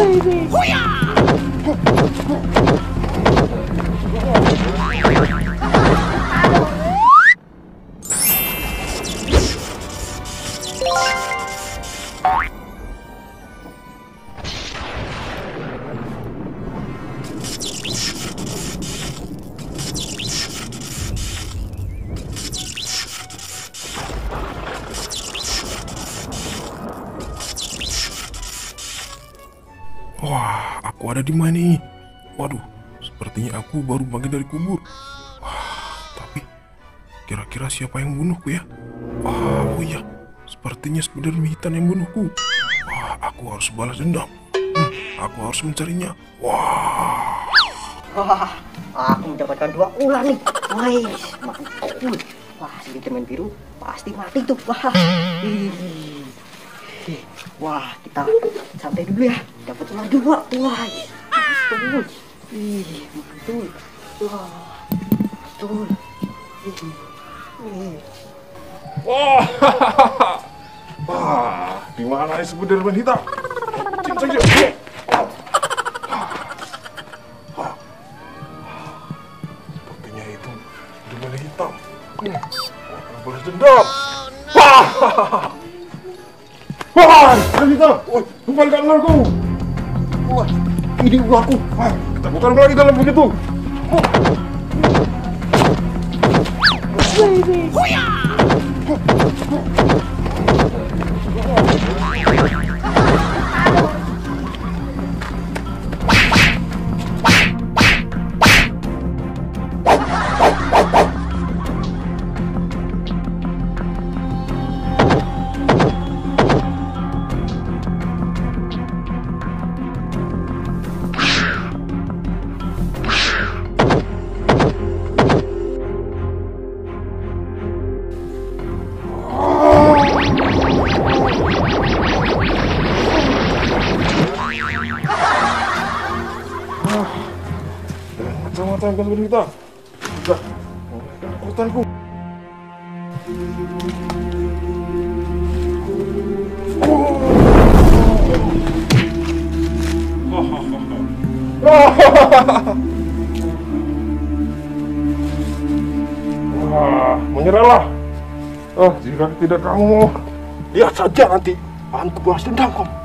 baby! yeah! Wah, aku ada di mana ini? Waduh, sepertinya aku baru bangkit dari kubur. Wah, tapi kira-kira siapa yang bunuhku ya? Wah, oh iya, sepertinya Spider Hitam yang bunuhku. Wah, aku harus balas dendam. Hmm, aku harus mencarinya. Wah, Wah, aku mendapatkan dua ular nih. Wih, mantul. Wah, si teman biru pasti mati tuh. Wah, Ih. Wah kita santai dulu ya. Dapat ular dua. Wah, mantul. Ih, mantul. Wah, ih. wah, wah, di mana Spider Hitam? Cik, cik, cik. Sepertinya itu Spider Hitam. Hmm, aku akan balas dendam. Wah, wah. Woi, kembalikan ularku. Ini ularku. Kita bukan lagi dalam begitu. Kacamata yang kalian kita. Mulai kekuatanku. Wah, menyerahlah. Oh, jika tidak kamu mau, lihat saja nanti. Aku balas dendam kamu.